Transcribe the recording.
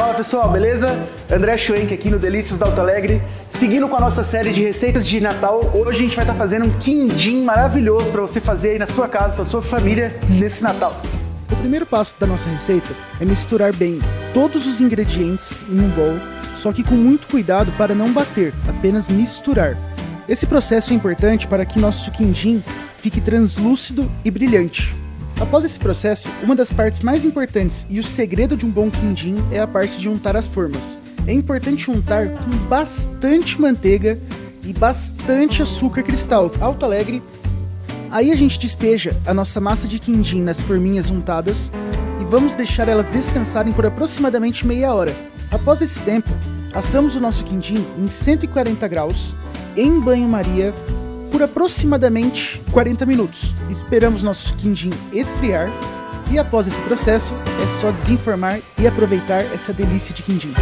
Fala pessoal, beleza? André Schwenk aqui no Delícias da Alto Alegre, seguindo com a nossa série de receitas de Natal. Hoje a gente vai estar fazendo um quindim maravilhoso para você fazer aí na sua casa, para sua família nesse Natal. O primeiro passo da nossa receita é misturar bem todos os ingredientes em um bowl, só que com muito cuidado para não bater, apenas misturar. Esse processo é importante para que nosso quindim fique translúcido e brilhante. Após esse processo, uma das partes mais importantes e o segredo de um bom quindim é a parte de untar as formas. É importante untar com bastante manteiga e bastante açúcar cristal. Alto Alegre. Aí a gente despeja a nossa massa de quindim nas forminhas untadas e vamos deixar ela descansarem por aproximadamente meia hora. Após esse tempo, assamos o nosso quindim em 140 graus em banho-maria por aproximadamente 40 minutos. Esperamos nosso quindim esfriar e após esse processo é só desenformar e aproveitar essa delícia de quindim.